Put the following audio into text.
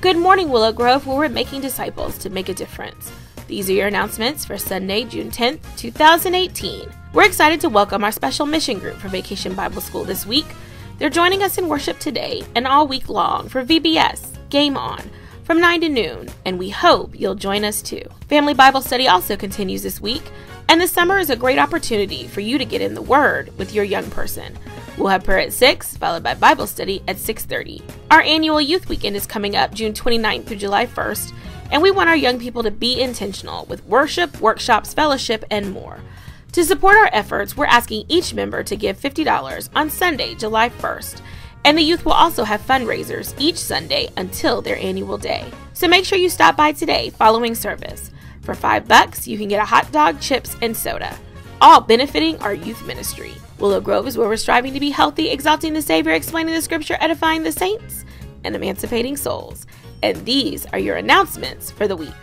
Good morning, Willow Grove, where we're making disciples to make a difference. These are your announcements for Sunday, June 10th, 2018. We're excited to welcome our special mission group for Vacation Bible School this week. They're joining us in worship today and all week long for VBS Game On from 9 to noon, and we hope you'll join us too. Family Bible Study also continues this week, and the summer is a great opportunity for you to get in the Word with your young person. We'll have prayer at 6, followed by Bible study at 6:30. Our annual youth weekend is coming up June 29th through July 1st, and we want our young people to be intentional with worship, workshops, fellowship, and more. To support our efforts, we're asking each member to give $50 on Sunday, July 1st. And the youth will also have fundraisers each Sunday until their annual day. So make sure you stop by today following service. For 5 bucks, you can get a hot dog, chips, and soda, all benefiting our youth ministry. Willow Grove is where we're striving to be healthy, exalting the Savior, explaining the scripture, edifying the saints, and emancipating souls. And these are your announcements for the week.